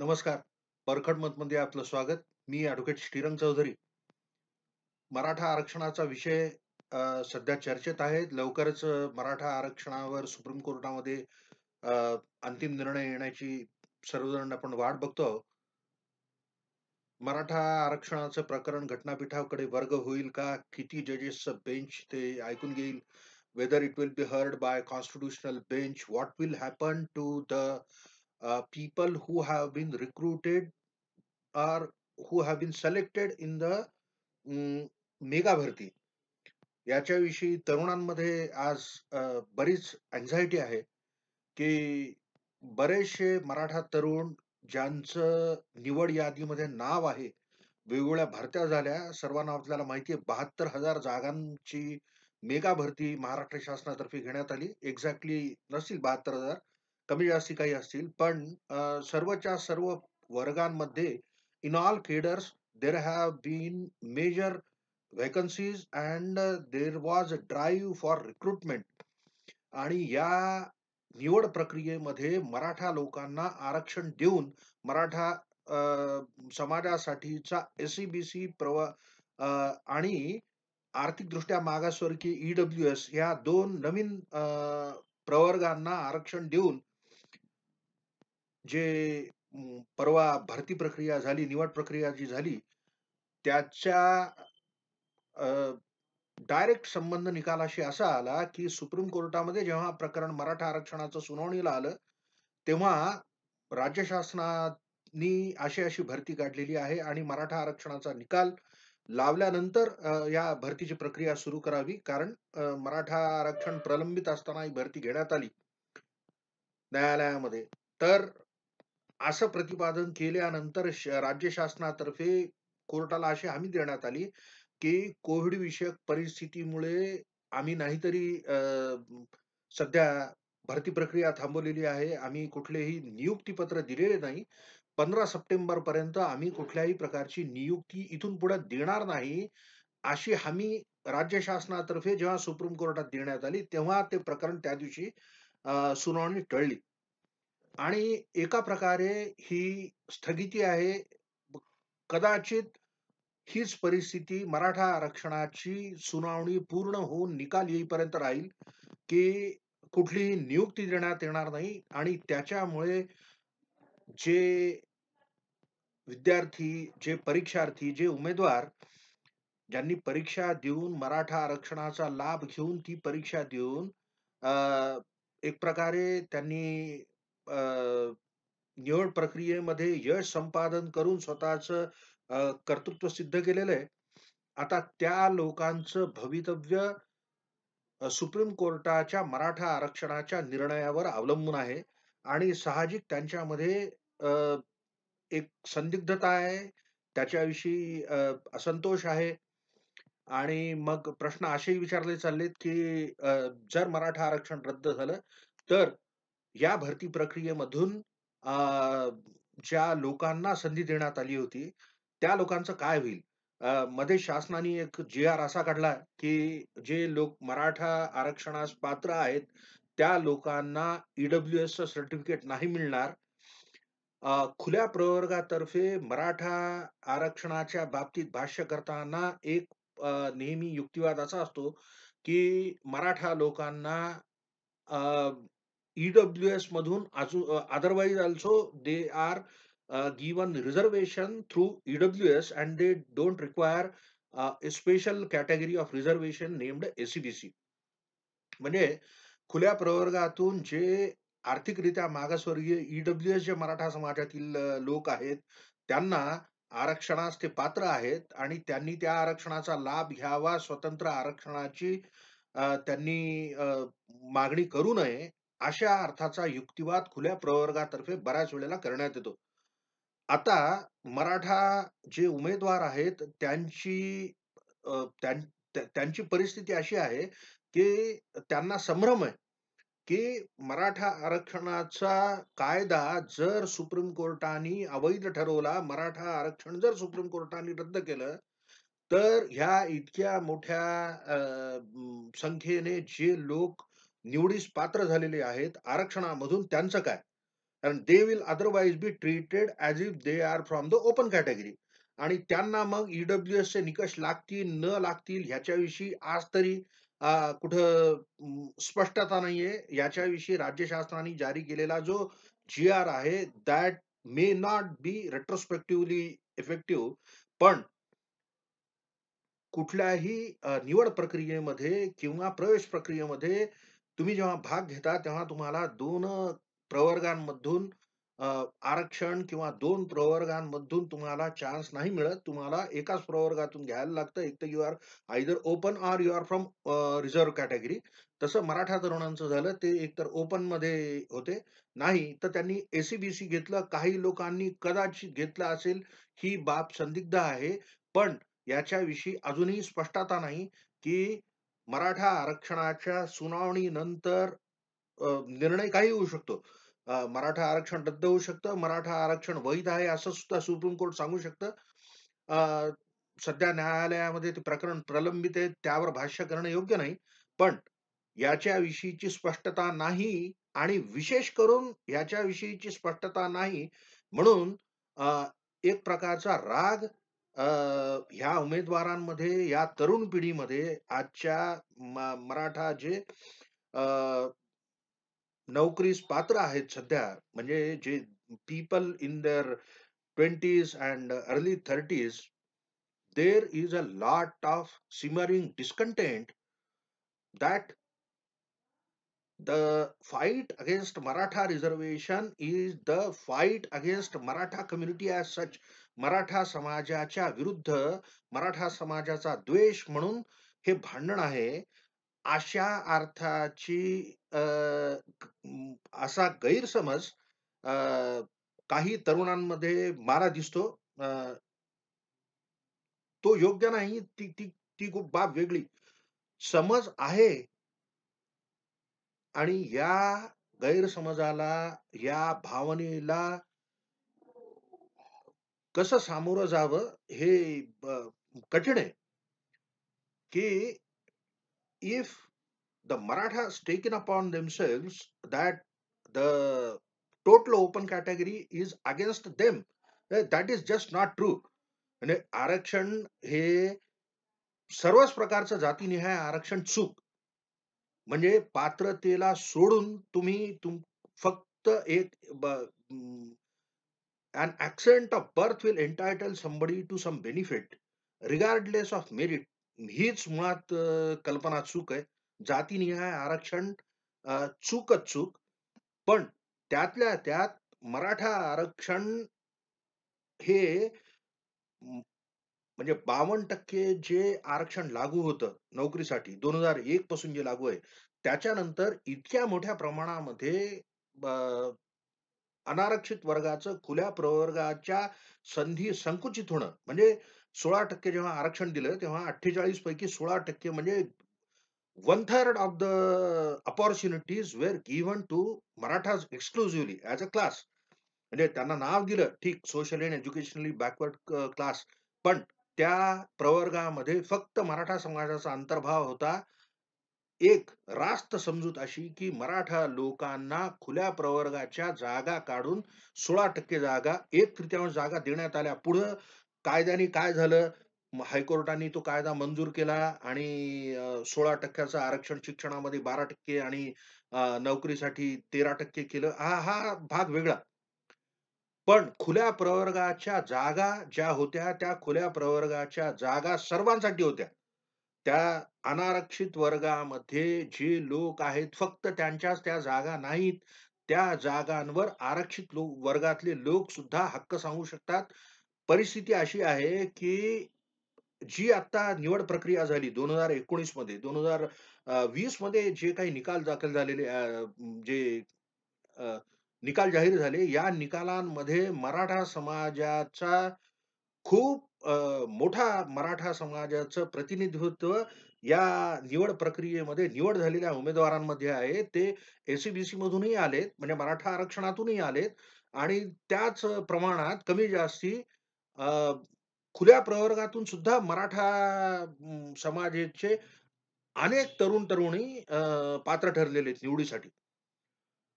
नमस्कार. परखड मतमध्ये आपलं स्वागत. मी ॲडव्होकेट श्रीरंग चौधरी. मराठा आरक्षणाचा विषय सध्या चर्चेत आहे. लवकरच मराठा आरक्षणावर सुप्रीम कोर्टामध्ये अंतिम निर्णय येण्याची सर्वजण आपण वाट बघतो मराठा आरक्षणाचं प्रकरण घटनापीठाकडे वर्ग होईल का? किती जजेसचं बेंच ते ऐकून घेईल? Whether it will be heard by constitutional bench? What will happen to the uh, people who have been recruited or who have been selected in the mm, um, mega भरती. याच्याविषयी तरुणांमध्ये आज uh, बरीच anxiety आहे, की बरेचसे मराठा तरुण ज्यांचं निवड यादीमध्ये नाव आहे, वेगवेगळ्या भरत्या झाल्या. सर्वांना आपल्याला माहिती आहे 72,000 जागांची मेगा भरती महाराष्ट्र शासनातर्फे घेण्यात आली. एक्झॅक्टली नसतील 72,000 कमी जास्ती काही असतील. पण सर्वच्या सर्व वर्गांमध्ये in all cadres there have been major vacancies and there was a drive for recruitment आणि या निवड प्रक्रियेमध्ये मराठा लोकांना आरक्षण देऊन मराठा समाजासाठीचा एस-सी-बी-सी प्रव आणि आर्थिकदृष्ट्या मागासवर्गीय ई-डब्ल्यू-एस या दोन नवीन प्रवर्गांना आरक्षण देऊन जे परवा भरती प्रक्रिया झाली, निवड प्रक्रिया जी झाली, त्याच्या डायरेक्ट संबंध निकालाशी असा आला, की सुप्रीम कोर्टामध्ये जेव्हा प्रकरण मराठा आरक्षणाचं सुनावणीला आलं, तेव्हा राज्य शासनानी अशी-अशी भरती काढलेली आहे आणि मराठा आरक्षणाचा निकाल लावल्यानंतर या भरतीची प्रक्रिया सुरू करावी. कारण मराठा आरक्षण प्रलंबित असताना ही भरती घेण्यात आली. न्यायालयामध्ये. तर असं प्रतिपादन केल्यानंतर श राज्य शासनातर्फे कोर्टाला अशी हमी देण्यात आली, की कोविड विषयक परिस्थितीमुळे आम्ही नाहीतरी सध्या भरती प्रक्रिया थांबवलेली आहे. आम्ही कुठलेही नियुक्तीपत्र दिलेले नाही. 15 सप्टेंबरपर्यंत आम्ही कुठल्याही प्रकारची नियुक्ती इथून पुढे देणार नाही, अशी हमी राज्य शासनातर्फे जेव्हा सुप्रीम कोर्टात देण्यात आली, तेव्हा ते प्रकरण त्या दिवशी सुनावणी टळली. आणि एका प्रकारे ही स्थगिती आहे. कदाचित हीच परिस्थिती मराठा आरक्षणाची सुनावणी पूर्ण होऊन निकाल येईपर्यंत राहील, की कुठलीही नियुक्ती देण्यात येणार नाही आणि त्याच्यामुळे जे विद्यार्थी, जे परीक्षार्थी, जे उमेदवार ज्यांनी परीक्षा देऊन मराठा आरक्षणाचा लाभ घेऊन ती परीक्षा देऊन एक प्रकारे त्यांनी निवड प्रक्रियेमध्ये यश संपादन करून स्वतःचं कर्तृत्व सिद्ध केलेलं आहे. आता त्या लोकांचं भवितव्य सुप्रीम कोर्टाच्या मराठा आरक्षणाच्या निर्णयावर अवलंबून आहे आणि साहजिक त्यांच्यामध्ये एक संदिग्धता आहे. त्याच्याविषयी असंतोष आहे आणि मग प्रश्न असेही विचारले चाललेत, की जर मराठा आरक्षण रद्द झालं, तर या भरती प्रक्रियेमधून ज्या लोकांना संधी देण्यात आली होती, त्या लोकांचं काय होईल? मध्ये शासनाने एक जी-आर असा काढला, की जे लोक मराठा आरक्षणास पात्र आहेत, त्या लोकांना ईडब्ल्यू एसचं सर्टिफिकेट नाही मिळणार. खुल्या प्रवर्गातर्फे मराठा आरक्षणाच्या बाबतीत भाष्य करताना एक नेहमी युक्तिवाद असा असतो, की मराठा लोकांना ईडब्ल्यू ई-डब्ल्यू-एस मधून अजून अ, also they are given reservation through EWS and they don't require special category of reservation named ESBC C B C म्हणजे खुल्या प्रवर्गातून जे आर्थिकरित्या मागासवर्गीय ई-डब्ल्यू-एस जे मराठा समाजातील लोक आहेत, त्यांना आरक्षणास ते पात्र आहेत आणि त्यांनी त्या आरक्षणाचा लाभ घ्यावा, स्वतंत्र आरक्षणाची त्यांनी मागणी करू नये, अशा अर्थाचा युक्तिवाद खुल्या प्रवर्गातर्फे बऱ्याच वेळेला करण्यात येतो. आता मराठा जे उमेदवार आहेत, त्यांची त्यांची परिस्थिती अशी आहे, की त्यांना संभ्रम आहे, की मराठा आरक्षणाचा कायदा जर सुप्रीम कोर्टाने अवैध ठरवला, मराठा आरक्षण जर सुप्रीम कोर्टाने रद्द केलं, तर ह्या इतक्या मोठ्या अं, संख्येने जे लोक निवडीस पात्र झालेले आहेत आरक्षणामधून त्यांचं काय? कारण they will otherwise be treated as if they are from the open category आणि त्यांना मग ईडब्ल्यूएसचे निकष लागतील न लागतील ह्याच्याविषयी आज तरी कुठं स्पष्टता नाहीये याच्याविषयी राज्य शासनाने जारी केलेला जो जी आर आहे that may not be retrospectively effective पण कुठल्याही निवड प्रक्रियेमध्ये किंवा प्रवेश प्रक्रियेमध्ये तुम्ही जेव्हा भाग घेता तेव्हा तुम्हाला दोन प्रवर्गांमधून आरक्षण किंवा दोन प्रवर्गांमधून तुम्हाला चान्स नाही मिळत. तुम्हाला एकाच प्रवर्गातून घ्यायला लागतं. एक तर you are either open or you are from reserve category. तसं मराठा तरुणांचं झालं. ते एकतर ओपनमध्ये होते. नाही तर त्यांनी एस-सी-बी-सी घेतलं. काही लोकांनी कदाचित घेतलं असेल, ही बाब संदिग्ध आहे. पण याच्याविषयी अजूनही स्पष्टता नाही, की मराठा आरक्षणाच्या सुनावणीनंतर निर्णय काही होऊ शकतो. मराठा आरक्षण रद्द होऊ शकतं. मराठा आरक्षण वैध आहे असं सुद्धा सुप्रीम कोर्ट सांगू शकतं. सध्या न्यायालयामध्ये ते प्रकरण प्रलंबित आहे. त्यावर भाष्य करणं योग्य नाही. पण याच्याविषयीची स्पष्टता नाही आणि विशेष करून याच्याविषयीची स्पष्टता नाही म्हणून एक प्रकारचा राग ह्या उमेदवारांमध्ये या तरुण पिढीमध्ये आजच्या मराठा जे नोकरीस पात्र आहेत सध्या म्हणजे जे people in their twenties and early thirties there is a lot of simmering discontent that the fight against Maratha reservation is the fight against Maratha community as such Maratha समाजाच्या विरुद्ध मराठा समाजाचा द्वेष म्हणून हे भांडण आहे. अशा अर्थाची अ, असा गैरसमज अ, काही तरुणांमध्ये मारा दिसतो. तो योग्य नाही. ती ती ती खूप बाब वेगळी. समज आहे आणि या गैरसमजाला, या भावनेला कस सामोर जावं हे कठीण आहे. की if the Maratha stake in upon themselves that the total open category is against them that is just not true म्हणजे आरक्षण हे सर्वच प्रकारचं जातीनिहाय आरक्षण चूक. म्हणजे पात्रतेला सोडून तुम्ही तुम फक्त एक an accident of birth will entitle somebody to some benefit regardless of merit. हीच मुळात कल्पना चूक आहे. जातीनिहाय आरक्षण चूकच चूक. पण त्यातल्या त्यात मराठा आरक्षण हे म्हणजे 52% जे आरक्षण लागू होतं नोकरीसाठी 2001 पासून जे लागू आहे. त्याच्यानंतर इतक्या मोठ्या प्रमाणामध्ये अनारक्षित वर्गाचं खुल्या प्रवर्गाच्या संधी संकुचित होणं. म्हणजे 16% जेव्हा आरक्षण दिलं, तेव्हा 48 पैकी 16% म्हणजे one third of the opportunities were given to Marathas exclusively as a class. म्हणजे त्यांना नाव दिलं ठीक socially and educationally backward class. पण त्या प्रवर्गामध्ये फक्त मराठा समाजाचा अंतर्भाव होता. एक रास्त समजूत अशी, की मराठा लोकांना खुल्या प्रवर्गाच्या जागा काढून 16% जागा, एक तृतीयांश जागा देण्यात आल्या. पुढं कायद्याने काय झालं, हायकोर्टाने तो कायदा मंजूर केला आणि सोळा टक्क्याचं आरक्षण शिक्षणामध्ये 12% आणि नोकरीसाठी 13% केलं. हा हा भाग वेगळा. पण खुल्या प्रवर्गाच्या जागा ज्या होत्या, त्या खुल्या प्रवर्गाच्या जागा सर्वांसाठी होत्या. त्या अनारक्षित वर्गामध्ये जे लोक आहेत, फक्त त्यांच्याच त्या जागा नाहीत. त्या जागांवर आरक्षित लोक वर्गातले लोक सुद्धा हक्क सांगू शकतात. परिस्थिती अशी आहे, की जी आता निवड प्रक्रिया झाली 2019 मध्ये 2020 मध्ये जे काही निकाल दाखल झालेले जे निकाल जाहीर झाले. या निकालांमध्ये मराठा समाजाचा खूप मोठा मराठा समाजाचं प्रतिनिधित्व या निवड प्रक्रियेमध्ये निवड झालेल्या उमेदवारांमध्ये आहे. ते एसीबीसी मधूनही आलेत, म्हणजे मराठा आरक्षणातूनही आलेत आणि त्याच प्रमाणात कमी-जास्ती खुल्या प्रवर्गातून सुद्धा मराठा समाजाचे अनेक तरुण-तरुणी पात्र ठरलेले आहेत निवडीसाठी.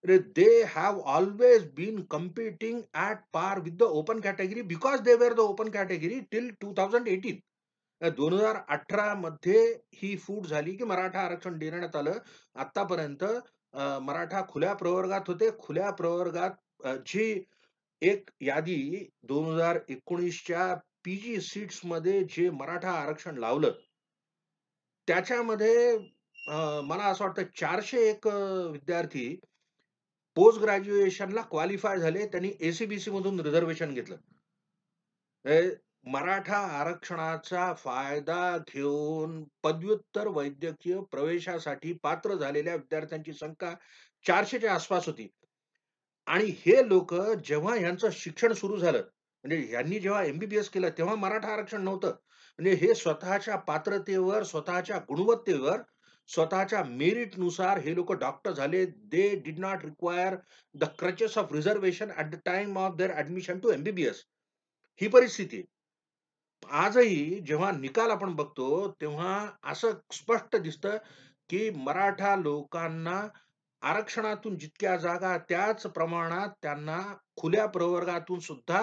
They have always been competing at par with the open category because they were the open category till 2018. अ, 2018 मध्ये ही फूट झाली, की मराठा आरक्षण देण्यात आलं. आतापर्यंत मराठा खुल्या प्रवर्गात होते. खुल्या प्रवर्गात जी एक यादी 2019च्या पी-जी सीट्समध्ये जे मराठा आरक्षण लावलं त्याच्यामध्ये मला असं वाटतं चारशे एक विद्यार्थी पोस्ट ग्रॅज्युएशनला क्वालिफाय झाले. त्यांनी एसीबीसी मधून रिझर्वेशन घेतलं. मराठा आरक्षणाचा फायदा घेऊन पदव्युत्तर वैद्यकीय प्रवेशासाठी पात्र झालेल्या विद्यार्थ्यांची संख्या चारशेच्या आसपास होती. आणि हे लोक जेव्हा यांचं शिक्षण सुरू झालं, म्हणजे यांनी जेव्हा एमबीबीएस केलं, तेव्हा मराठा आरक्षण नव्हतं. म्हणजे हे स्वतःच्या पात्रतेवर, स्वतःच्या गुणवत्तेवर, स्वतःच्या मेरिटनुसार हे लोक डॉक्टर झाले. They did not require the crutches of reservation at the time of their admission to MBBS ही परिस्थिती आजही जेव्हा निकाल आपण बघतो, तेव्हा असं स्पष्ट दिसतं, की मराठा लोकांना आरक्षणातून जितक्या जागा त्याच प्रमाणात त्यांना खुल्या प्रवर्गातून सुद्धा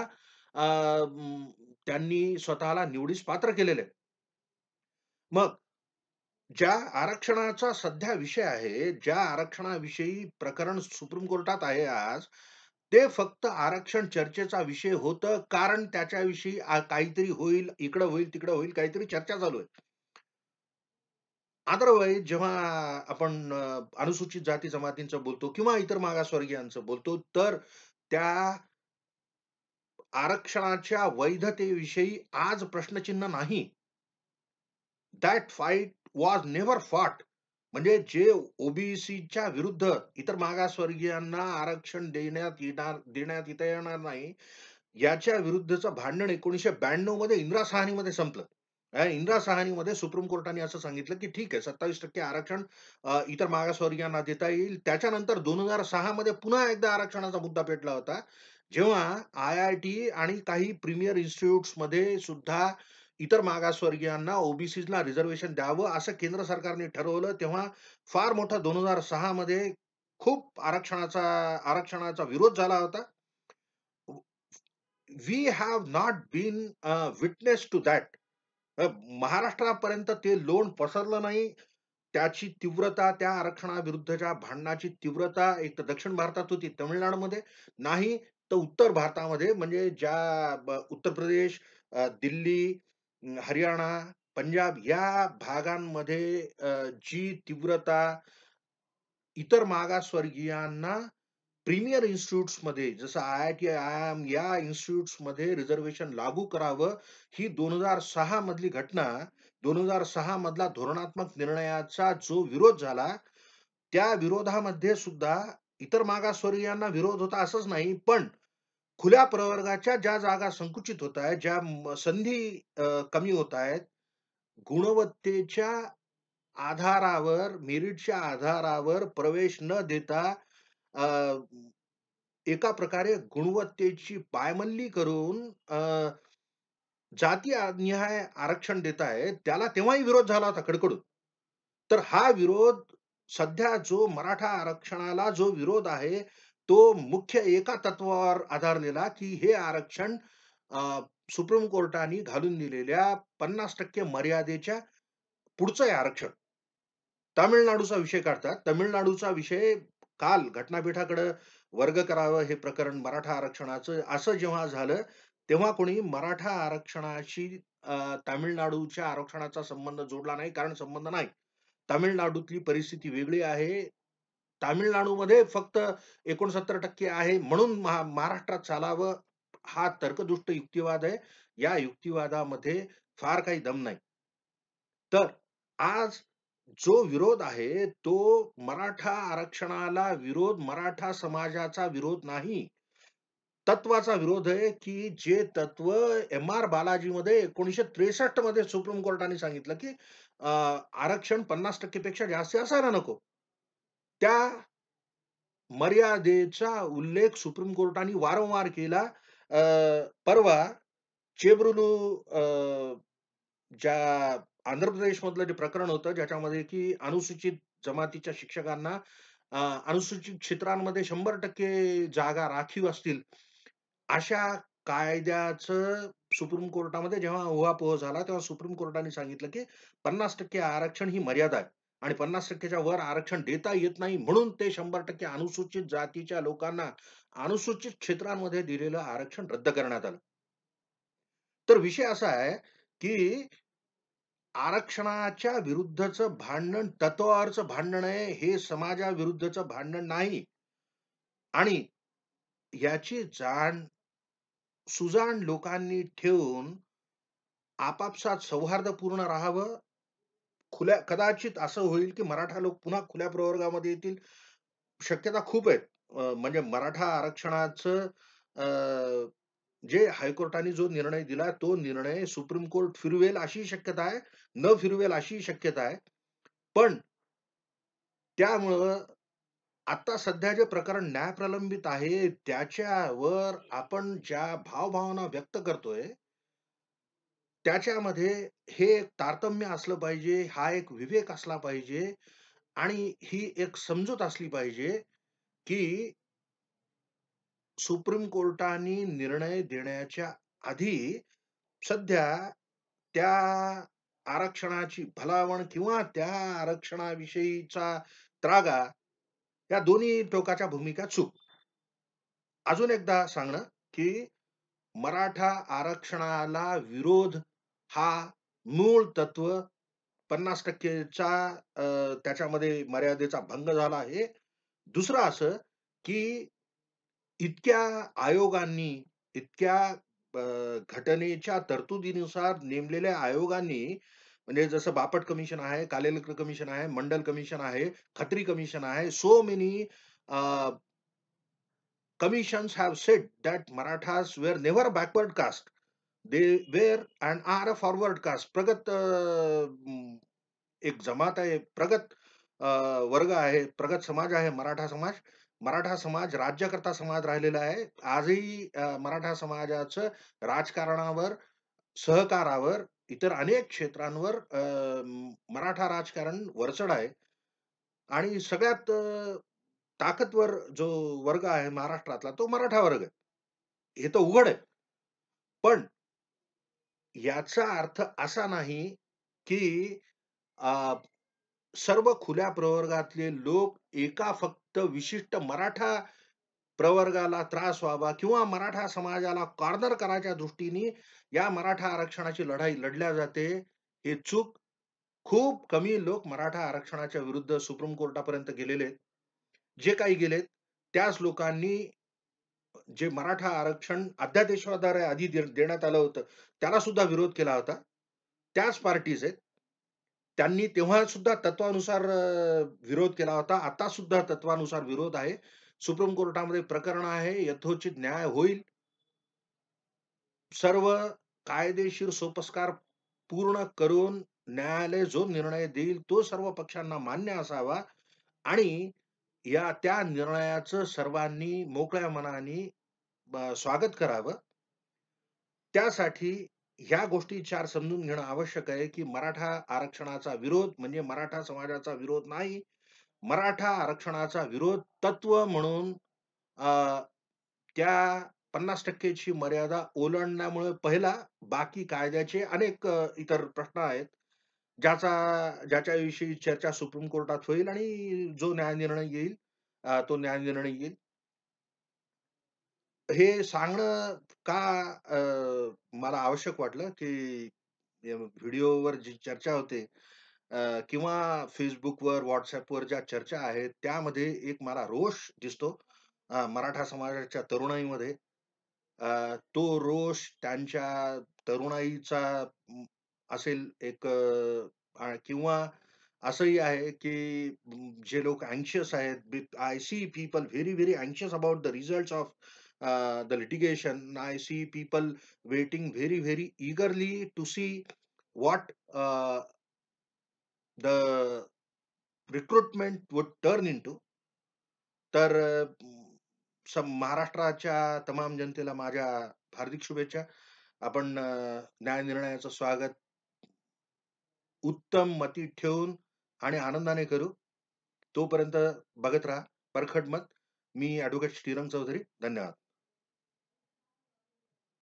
अं, त्यांनी स्वतःला निवडीस पात्र केलेले मग ज्या आरक्षणाचा सध्या विषय आहे, ज्या आरक्षणाविषयी प्रकरण सुप्रीम कोर्टात आहे आज, ते फक्त आरक्षण चर्चेचा विषय होतं, कारण त्याच्याविषयी आ, काहीतरी होईल, इकडं होईल, तिकडं होईल, काहीतरी चर्चा चालू आहे. अदरवाईज जेव्हा आपण अ, अनुसूचित जाती जमातींचं बोलतो किंवा इतर मागासवर्गीयांचं बोलतो, तर त्या आरक्षणाच्या वैधतेविषयी आज प्रश्नचिन्ह नाही. That fight was never fought. म्हणजे जे ओबीसीच्या विरुद्ध इतर मागासवर्गीयांना आरक्षण देण्यात येणार देण्यात येता येणार नाही, याच्या विरुद्धचं भांडण 1992 मध्ये इंदिरा सहानीमध्ये संपलं. इंदिरा सहानीमध्ये सुप्रीम कोर्टाने असं सांगितलं, की ठीक आहे 27% आरक्षण इतर मागासवर्गीयांना देता येईल. त्याच्यानंतर 2006 मध्ये पुन्हा एकदा आरक्षणाचा मुद्दा पेटला होता. जेव्हा आय-आय-टी आणि काही प्रीमियर इन्स्टिट्यूट्समध्ये सुद्धा इतर मागासवर्गीयांना, ओबीसीला रिझर्वेशन द्यावं असं केंद्र सरकारने ठरवलं, तेव्हा फार मोठा 2006 मध्ये खूप आरक्षणाचा आरक्षणाचा विरोध झाला होता. We have not been witness to that. महाराष्ट्रापर्यंत ते लोण पसरलं नाही. त्याची तीव्रता, त्या आरक्षणाविरुद्धच्या भांडणाची तीव्रता एक तर दक्षिण भारतात होती, तमिळनाडूमध्ये नाही, तर उत्तर भारतामध्ये म्हणजे ज्या उत्तर प्रदेश, दिल्ली, हरियाणा, पंजाब या भागांमध्ये जी तीव्रता इतर मागासवर्गीयांना प्रीमियर इन्स्टिट्यूट्समध्ये जसं आय-आय-टी, आय-आय-एम या इन्स्टिट्यूट्समध्ये रिझर्वेशन लागू करावं, ही 2006 मधली घटना, 2006 मधला धोरणात्मक निर्णयाचा जो विरोध झाला, त्या विरोधामध्ये सुद्धा इतर मागासवर्गीयांना विरोध होता असंच नाही, पण खुल्या प्रवर्गाच्या ज्या जागा संकुचित होत आहेत, ज्या संधी कमी होत आहेत, गुणवत्तेच्या आधारावर, मेरिटच्या आधारावर प्रवेश न देता एका प्रकारे गुणवत्तेची पायमल्ली करून जाती निहाय आरक्षण देत आहेत, त्याला तेव्हाही विरोध झाला होता कडकडून. तर हा विरोध सध्या जो मराठा आरक्षणाला जो विरोध आहे, तो मुख्य एका तत्वावर आधारलेला, की हे आरक्षण सुप्रीम कोर्टाने घालून दिलेल्या 50% मर्यादेच्या पुढचं आहे आरक्षण. तामिळनाडूचा विषय काढतात. तामिळनाडूचा विषय काल घटनापीठाकडे वर्ग करावं हे प्रकरण मराठा आरक्षणाचं असं जेव्हा झालं, तेव्हा कोणी मराठा आरक्षणाशी तामिळनाडूच्या आरक्षणाचा संबंध जोडला नाही, कारण संबंध नाही. तामिळनाडूतली परिस्थिती वेगळी आहे. तामिळनाडूमध्ये फक्त 69% आहे म्हणून महा महाराष्ट्रात चालावं, हा तर्कदुष्ट युक्तिवाद आहे. या युक्तिवादामध्ये फार काही दम नाही. तर आज जो विरोध आहे, तो मराठा आरक्षणाला विरोध मराठा समाजाचा विरोध नाही. तत्वाचा विरोध आहे, की जे तत्व एम आर बालाजीमध्ये 1963 मध्ये सुप्रीम कोर्टाने सांगितलं, की आरक्षण 50% पेक्षा जास्त असायला नको. त्या मर्यादेचा उल्लेख सुप्रीम कोर्टाने वारंवार केला. परवा चेब्रुलू ज्या आंध्र प्रदेशमधलं जे प्रकरण होतं, ज्याच्यामध्ये की अनुसूचित जमातीच्या शिक्षकांना अनुसूचित क्षेत्रांमध्ये 100% जागा राखीव असतील. अशा कायद्याचं सुप्रीम कोर्टामध्ये जेव्हा उहापोह झाला, तेव्हा सुप्रीम कोर्टाने सांगितलं, की 50% आरक्षण ही मर्यादा आहे आणि पन्नास टक्केच्या वर आरक्षण देता येत नाही. म्हणून ते 100% अनुसूचित जातीच्या लोकांना अनुसूचित क्षेत्रांमध्ये दिलेलं आरक्षण रद्द करण्यात आलं. तर विषय असा आहे, की आरक्षणाच्या विरुद्धचं भांडण तत्वावरचं भांडण आहे. हे समाजाविरुद्धचं भांडण नाही. आणि याची जाण सुजाण लोकांनी ठेवून आपापसात सौहार्दपूर्ण राहावं. खुल्या कदाचित असं होईल, की मराठा लोक पुन्हा खुल्या प्रवर्गामध्ये येतील. शक्यता खूप आहेत. म्हणजे मराठा आरक्षणाचं जे हायकोर्टाने जो निर्णय दिला, तो निर्णय सुप्रीम कोर्ट फिरवेल अशी शक्यता आहे. न फिरवेल अशी शक्यता आहे. पण त्यामुळं आता सध्या जे प्रकरण न्यायप्रलंबित आहे, त्याच्यावर आपण ज्या भावभावना व्यक्त करतोय त्याच्यामध्ये हे एक तारतम्य असलं पाहिजे, हा एक विवेक असला पाहिजे आणि ही एक समजूत असली पाहिजे, की सुप्रीम कोर्टाने निर्णय देण्याच्या आधी सध्या त्या आरक्षणाची भलावण किंवा त्या आरक्षणाविषयीचा त्रागा या दोन्ही टोकाच्या भूमिका चूक. अजून एकदा सांगणं, की मराठा आरक्षणाला विरोध हा मूळ तत्व पन्नास टक्केच्या त्याच्यामध्ये मर्यादेचा भंग झाला आहे. दुसरं असं, की इतक्या आयोगांनी, इतक्या घटनेच्या तरतुदीनुसार नेमलेल्या आयोगांनी म्हणजे जसं बापट कमिशन आहे, कालेलकर कमिशन आहे, मंडल कमिशन आहे, खत्री कमिशन आहे. So many commissions have set that Marathas were never backward caste. They were and are a forward caste. प्रगत एक जमात आहे, प्रगत वर्ग आहे, प्रगत समाज आहे मराठा समाज. मराठा समाज राज्यकर्ता समाज राहिलेला आहे. आजही मराठा समाजाचं राजकारणावर, सहकारावर, इतर अनेक क्षेत्रांवर मराठा राजकारण वरचढ आहे. आणि सगळ्यात ताकदवर जो वर्ग आहे महाराष्ट्रातला तो मराठा वर्ग आहे. हे तर उघड आहे. पण याचा अर्थ असा नाही, की अ, सर्व खुल्या प्रवर्गातले लोक एका फक्त विशिष्ट मराठा प्रवर्गाला त्रास व्हावा किंवा मराठा समाजाला कॉर्नर करायच्या दृष्टीने या मराठा आरक्षणाची लढाई लढल्या जाते. हे चूक. खूप कमी लोक मराठा आरक्षणाच्या विरुद्ध सुप्रीम कोर्टापर्यंत गेलेले आहेत. जे काही गेलेत, त्याच लोकांनी जे मराठा आरक्षण अध्यादेशाद्वारे आधी देण्यात आलं होतं, त्याला सुद्धा विरोध केला होता. त्याच पार्टीज आहेत. त्यांनी तेव्हा सुद्धा तत्वानुसार विरोध केला होता. आता सुद्धा तत्वानुसार विरोध आहे. सुप्रीम कोर्टामध्ये प्रकरण आहे. यथोचित न्याय होईल. सर्व कायदेशीर सोपस्कार पूर्ण करून न्यायालय जो निर्णय देईल, तो सर्व पक्षांना मान्य असावा आणि या त्या निर्णयाचं सर्वांनी मोकळ्या मनाने स्वागत करावं. त्यासाठी ह्या गोष्टी चार समजून घेणं आवश्यक आहे, की मराठा आरक्षणाचा विरोध म्हणजे मराठा समाजाचा विरोध नाही. मराठा आरक्षणाचा विरोध तत्व म्हणून त्या पन्नास टक्केची मर्यादा ओलांडण्यामुळे पहिला, बाकी कायद्याचे अनेक इतर प्रश्न आहेत. ज्याचा ज्याच्याविषयी चर्चा सुप्रीम कोर्टात होईल आणि जो न्यायनिर्णय येईल अ, तो न्यायनिर्णय येईल. हे सांगणं का मला आवश्यक वाटलं, की व्हिडिओवर जी चर्चा होते किंवा फेसबुकवर व्हॉट्सअपवर ज्या चर्चा आहेत, त्यामध्ये एक मला रोष दिसतो मराठा समाजाच्या तरुणाईमध्ये. तो रोष त्यांच्या तरुणाईचा असेल एक किंवा असंही आहे, की जे लोक अँक्शियस आहेत. I see people very, very anxious about the results of the litigation. I see people waiting very, very eagerly to see what the the recruitment would turn into. तर सम महाराष्ट्राच्या तमाम जनतेला माझ्या हार्दिक शुभेच्छा. आपण न्यायनिर्णयाचं स्वागत उत्तम मती ठेवून आणि आनंदाने करू. तोपर्यंत बघत राहा परखड मत. मी ॲडव्होकेट श्रीरंग चौधरी. धन्यवाद.